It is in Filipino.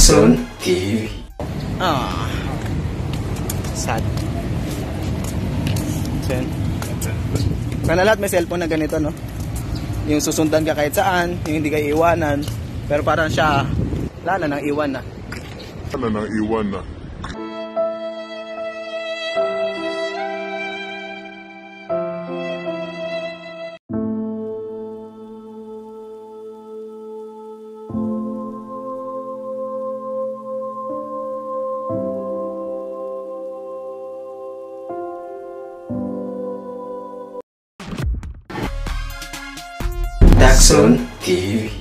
Jackson TV. Ah. Sad. Sen. Sana lahat may cellphone na ganito, no? Yung susundan ka kahit saan, yung hindi ka iiwanan. Pero parang siya, wala na nang iwan na. Ano nang iwan na? Jackson TV.